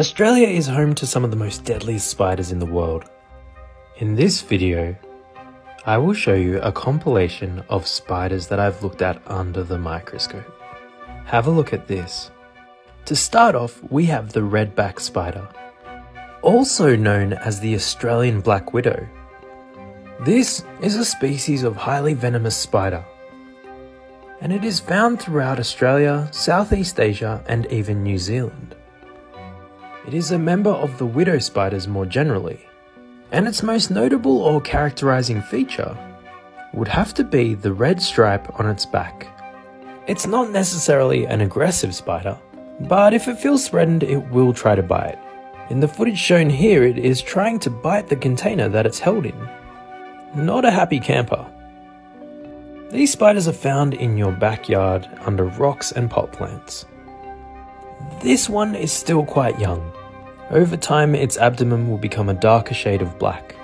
Australia is home to some of the most deadliest spiders in the world. In this video, I will show you a compilation of spiders that I've looked at under the microscope. Have a look at this. To start off, we have the redback spider, also known as the Australian black widow. This is a species of highly venomous spider, and it is found throughout Australia, Southeast Asia, and even New Zealand. It is a member of the widow spiders more generally, and its most notable or characterizing feature would have to be the red stripe on its back. It's not necessarily an aggressive spider, but if it feels threatened, it will try to bite. In the footage shown here, it is trying to bite the container that it's held in. Not a happy camper. These spiders are found in your backyard under rocks and pot plants. This one is still quite young. Over time, its abdomen will become a darker shade of black.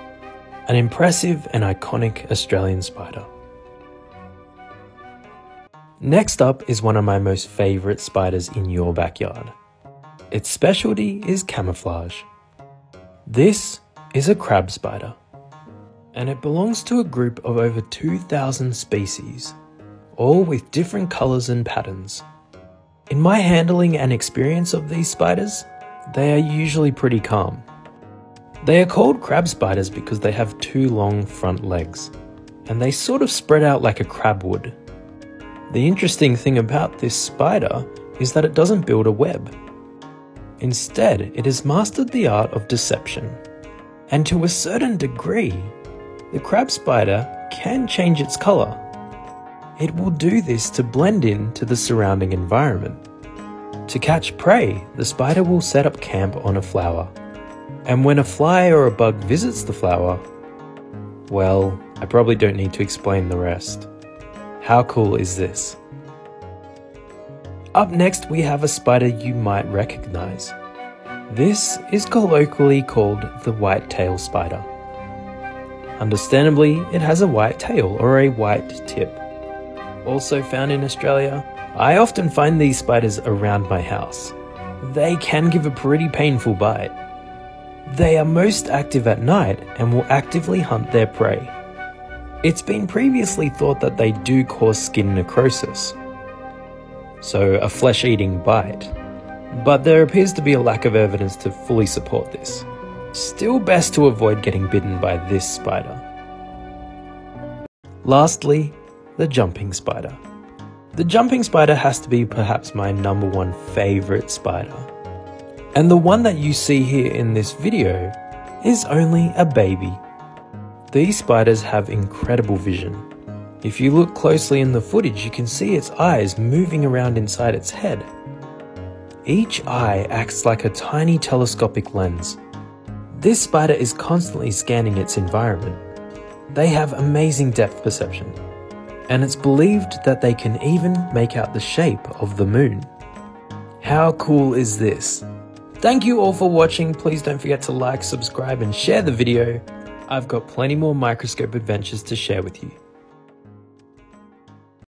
An impressive and iconic Australian spider. Next up is one of my most favourite spiders in your backyard. Its specialty is camouflage. This is a crab spider, and it belongs to a group of over 2,000 species, all with different colours and patterns. In my handling and experience of these spiders, they are usually pretty calm. They are called crab spiders because they have two long front legs, and they sort of spread out like a crab would. The interesting thing about this spider is that it doesn't build a web. Instead, it has mastered the art of deception. And to a certain degree, the crab spider can change its colour it will do this to blend in to the surrounding environment. To catch prey, the spider will set up camp on a flower. And when a fly or a bug visits the flower, well, I probably don't need to explain the rest. How cool is this? Up next, we have a spider you might recognize. This is colloquially called the white tail spider. Understandably, it has a white tail or a white tip also found in Australia, I often find these spiders around my house. They can give a pretty painful bite. They are most active at night and will actively hunt their prey. It's been previously thought that they do cause skin necrosis, so a flesh eating bite, but there appears to be a lack of evidence to fully support this. Still best to avoid getting bitten by this spider. Lastly, the jumping spider. The jumping spider has to be perhaps my number one favorite spider. And the one that you see here in this video is only a baby. These spiders have incredible vision. If you look closely in the footage, you can see its eyes moving around inside its head. Each eye acts like a tiny telescopic lens. This spider is constantly scanning its environment. They have amazing depth perception, and it's believed that they can even make out the shape of the moon. How cool is this? Thank you all for watching, please don't forget to like, subscribe and share the video. I've got plenty more microscope adventures to share with you.